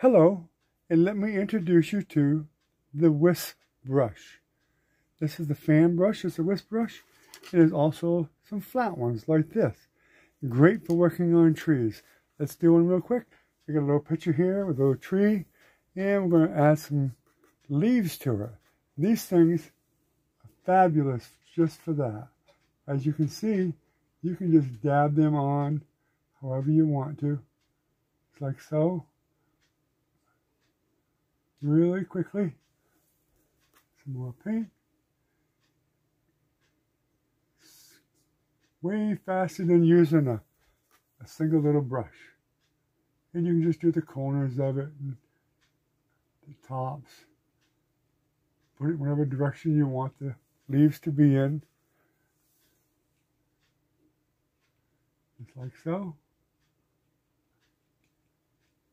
Hello, and let me introduce you to the Wisp brush. This is the fan brush, it's a wisp brush. There's also some flat ones like this. Great for working on trees. Let's do one real quick. We got a little picture here with a little tree, and we're going to add some leaves to it. These things are fabulous just for that. As you can see, you can just dab them on however you want to. It's like so really quickly. Some more paint. Way faster than using a, a single little brush. And you can just do the corners of it and the tops. Put it whatever direction you want the leaves to be in. Just like so.